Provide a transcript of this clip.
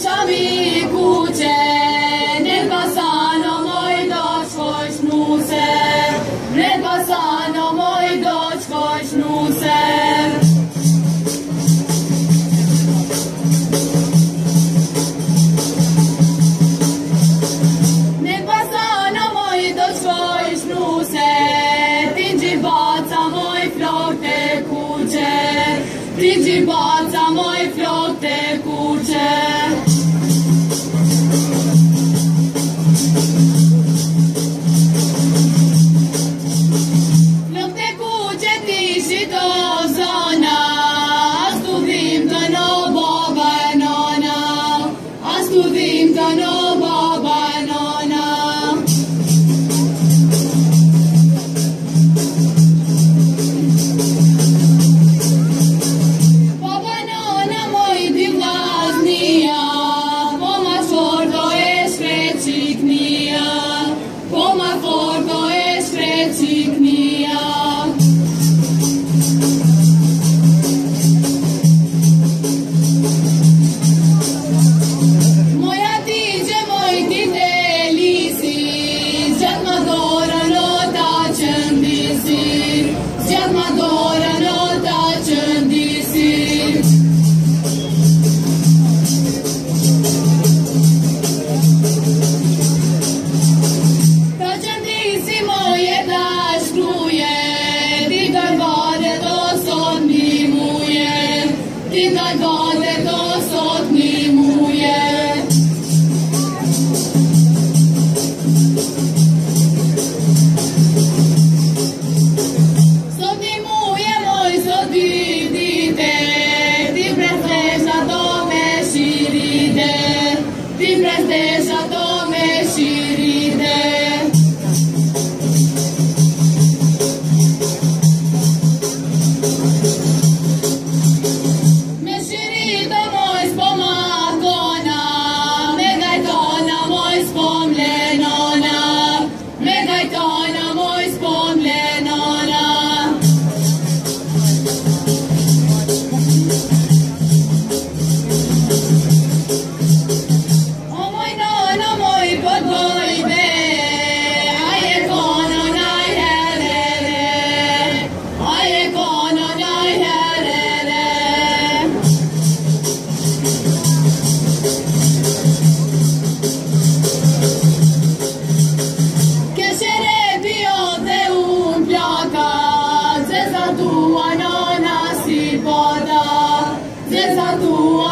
Shami kuće, 主と in thy body. tu